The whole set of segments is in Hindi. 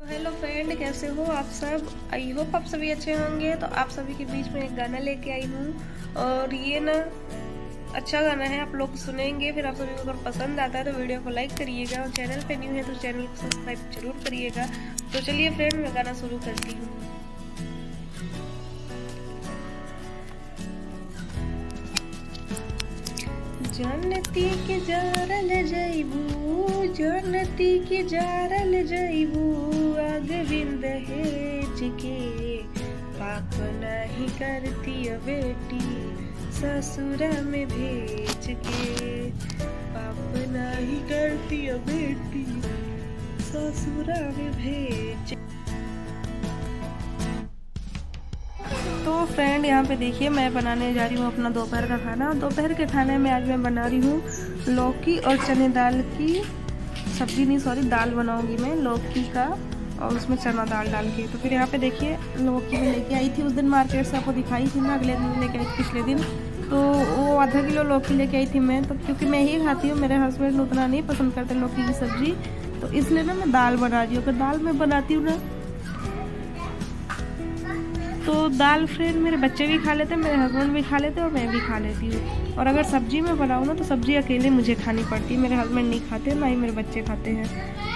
हेलो फ्रेंड कैसे हो आप सब? आई होप आप सभी अच्छे होंगे। तो आप सभी के बीच में एक गाना लेके आई हूँ। और ये ना अच्छा गाना है, आप लोग सुनेंगे। फिर आप सभी को अगर पसंद आता है तो वीडियो को लाइक करिएगा। और चैनल पे न्यू है तो चैनल को सब्सक्राइब ज़रूर करिएगा। तो चलिए फ्रेंड मैं गाना शुरू करती हूँ। जानती के जारल जैबू के जारल आग बिंद हेज के पाप नहीं करती बेटी, ससुरा में भेज के। पाप नहीं करती बेटी, ससुरा में भेज। तो फ्रेंड यहाँ पे देखिए, मैं बनाने जा रही हूँ अपना दोपहर का खाना। दोपहर के खाने में आज मैं बना रही हूँ लौकी और चने दाल की सब्ज़ी नहीं सॉरी दाल बनाऊँगी मैं, लौकी का, और उसमें चना दाल डाल के। तो फिर यहाँ पे देखिए, लौकी में लेके आई थी, उस दिन मार्केट से आपको दिखाई थी ना, अगले दिन लेके आई पिछले दिन। तो वो आधा किलो लौकी लेके आई थी मैं तो क्योंकि मैं ही खाती हूँ, मेरे हस्बैंड उतना नहीं पसंद करते लौकी की सब्ज़ी। तो इसलिए ना मैं दाल बना रही हूँ। अगर दाल मैं बनाती हूँ ना तो दाल फिर मेरे बच्चे भी खा लेते हैं, मेरे हस्बैंड भी खा लेते हैं और मैं भी खा लेती हूँ। और अगर सब्ज़ी में बनाऊँ ना तो सब्ज़ी अकेले मुझे खानी पड़ती है, मेरे हस्बैंड नहीं खाते, ना ही मेरे बच्चे खाते हैं।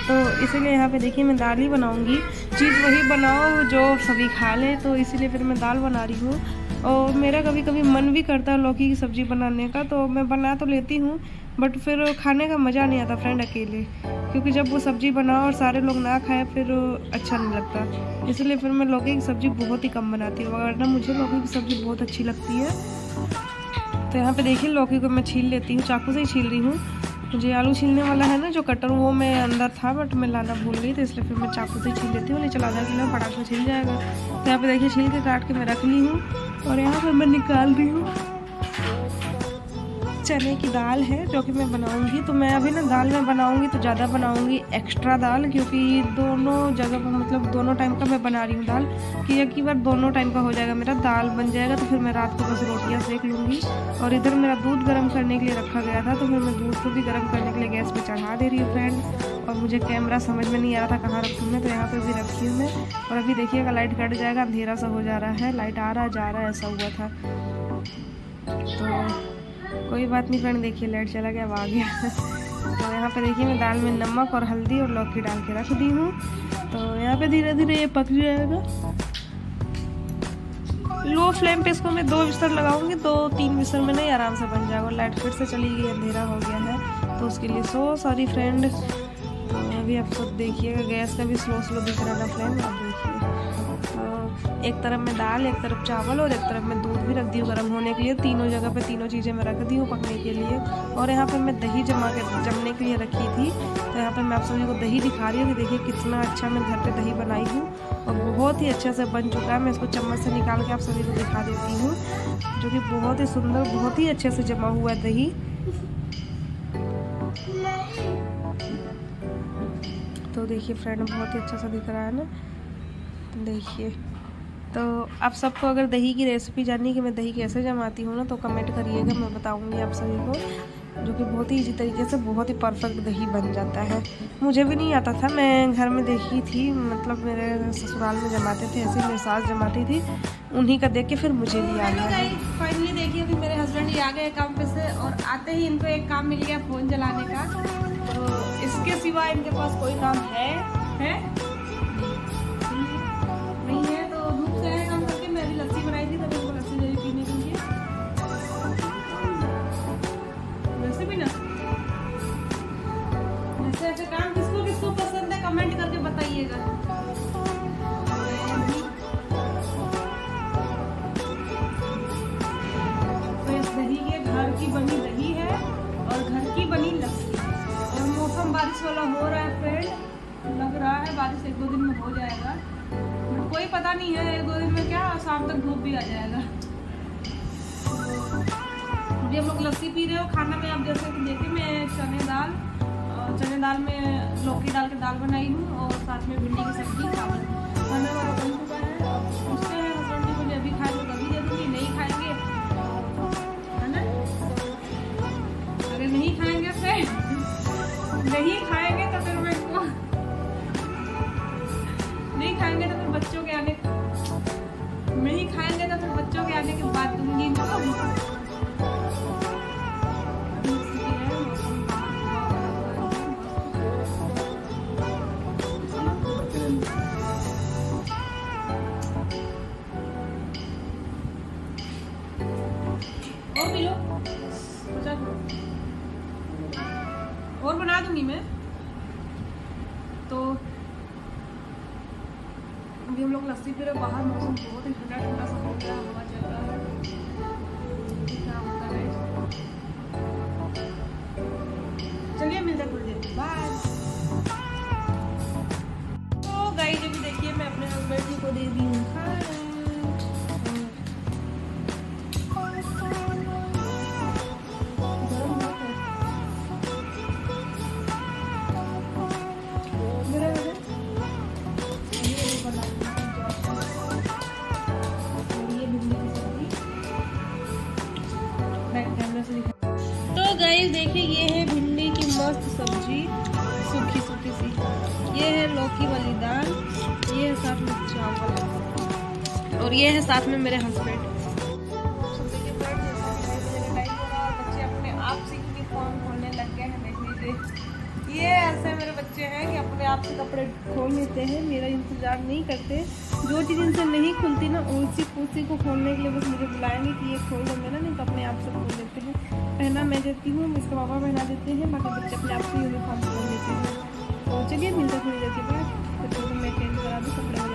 तो इसीलिए यहाँ पे देखिए मैं दाल ही बनाऊँगी। चीज़ वही बनाओ जो सभी खा लें तो इसीलिए फिर मैं दाल बना रही हूँ। और मेरा कभी कभी मन भी करता है लौकी की सब्ज़ी बनाने का तो मैं बना तो लेती हूँ बट फिर खाने का मज़ा नहीं आता फ्रेंड अकेले। क्योंकि जब वो सब्ज़ी बनाओ और सारे लोग ना खाए, फिर अच्छा नहीं लगता। इसलिए फिर मैं लौकी की सब्ज़ी बहुत ही कम बनाती हूँ। वरना मुझे लौकी की सब्ज़ी बहुत अच्छी लगती है। तो यहाँ पे देखिए, लौकी को मैं छील लेती हूँ। चाकू से ही छील रही हूँ। मुझे आलू छीलने वाला है ना, जो कटर, वो मैं अंदर था बट मैं लाना भूल गई तो इसलिए फिर मैं चाकू से छील लेती हूँ। नहीं चला आधा किलो फटाक से छिल जाएगा। तो यहाँ पे देखिए, छील के काट के मैं रख ली हूँ। और यहाँ पर मैं निकाल रही हूँ। चने की दाल है जो कि मैं बनाऊँगी। तो मैं अभी ना दाल में बनाऊँगी तो ज़्यादा बनाऊँगी एक्स्ट्रा दाल, क्योंकि दोनों जगह पर मतलब दोनों टाइम का मैं बना रही हूँ दाल। कि एक ही बार दोनों टाइम का हो जाएगा मेरा, दाल बन जाएगा तो फिर मैं रात को बस रोटियाँ सेक लूँगी। और इधर मेरा दूध गर्म करने के लिए रखा गया था तो फिर मैं दूध को भी गर्म करने के लिए गैस पर चढ़ा दे रही हूँ फ्रेंड और मुझे कैमरा समझ में नहीं आ रहा था कहाँ रखूँ मैं तो यहाँ पर भी रखती हूँ मैं। और अभी देखिएगा लाइट कट जाएगा, अंधेरा सा हो जा रहा है। लाइट आ रहा, जा रहा है, ऐसा हुआ था। तो कोई बात नहीं फ्रेंड, देखिए लाइट चला गया, अब आ गया। तो यहाँ पे देखिए मैं दाल में नमक और हल्दी और लौकी डाल के रख दी हूँ। तो यहाँ पे धीरे धीरे ये पक जाएगा। लो फ्लेम पे इसको मैं दो बिस्तर लगाऊँगी, दो तीन बिस्तर में नहीं, आराम से बन जाएगा। लाइट फिर से चली गई, अंधेरा हो गया है। तो उसके लिए सो सॉरी फ्रेंड तो अभी आप सब देखिएगा, गैस का भी स्लो स्लो दिख रहा था फ्रेंड, आप देखिए। एक तरफ़ में दाल, एक तरफ़ चावल और एक तरफ़ में दूध भी रख दी हूँ गर्म होने के लिए। तीनों जगह पे तीनों चीज़ें मैं रख दी हूँ पकने के लिए। और यहाँ पे मैं दही जमा के जमने के लिए रखी थी। तो यहाँ पे मैं आप सभी को दही दिखा रही हूँ कि देखिए कितना अच्छा मैं घर पर दही बनाई हूँ। और बहुत ही अच्छे से बन चुका है। मैं इसको चम्मच से निकाल के आप सभी को दिखा देती हूँ, जो कि बहुत ही सुंदर, बहुत ही अच्छे से जमा हुआ है दही। तो देखिए फ्रेंड, बहुत ही अच्छा सा दिख रहा है ना। देखिए। तो आप सबको अगर दही की रेसिपी जाननी कि मैं दही कैसे जमाती हूँ ना तो कमेंट करिएगा, मैं बताऊँगी आप सभी को, जो कि बहुत ही ईजी तरीके से बहुत ही परफेक्ट दही बन जाता है। मुझे भी नहीं आता था, मैं घर में देखी थी मतलब मेरे ससुराल में जमाते थे, ऐसे मेरी सास जमाती थी, उन्हीं का देख के फिर मुझे भी आ गया फाइनली देखिए, अभी मेरे हस्बैंड ही आ गए काम पे से, और आते ही इनको एक काम मिल गया फ़ोन चलाने का। तो इसके सिवा इनके पास कोई काम है? है? बताइएगा। तो घर की बनी दही है और घर की बनी लस्सी। और मौसम बारिश वाला हो रहा है फ्रेंड लग रहा है बारिश एक दो दिन में हो जाएगा। कोई पता नहीं है, एक दो दिन में क्या शाम तक धूप भी आ जाएगा। अभी हम लोग लस्सी पी रहे हो, खाना में आप जैसे कि देखिए मैं चने दाल चने दाल में लौकी डाल के दाल बनाई हूँ और साथ में भिंडी की सब्ज़ी, चावल। खाना वाला बन चुका है दूँगी मैं। तो अभी हम लोग लस्सी पी रहे बाहर मौसम बहुत ही ठंडा ठंडा सा हो गया, हवा चल रहा है। है? चलिए मिलते थोड़ी देर बाय देखिए, ये है भिंडी की मस्त सब्ज़ी, सूखी सूखी सी। ये है लौकी वाली दाल, ये है साथ में चावल। और ये है साथ में मेरे हस्बैंड ये ऐसे मेरे बच्चे हैं कि अपने आप से कपड़े खोल लेते हैं, मेरा इंतज़ार नहीं करते। जो चीज़ इनसे नहीं खुलती ना उसी उसी को खोलने के लिए बस मुझे बुलाएँगे कि ये खोल दो मेरा, नहीं तो अपने आप से खोल देते हैं। पहना मैं देती हूँ, इसके पापा पहना देते हैं, बाकी बच्चे अपने आप से यूनिफॉर्म खोल देते हैं। और चलिए, मिलते थोड़ी देर के बाद। तो मैं चेंज करा दूँ, कपड़े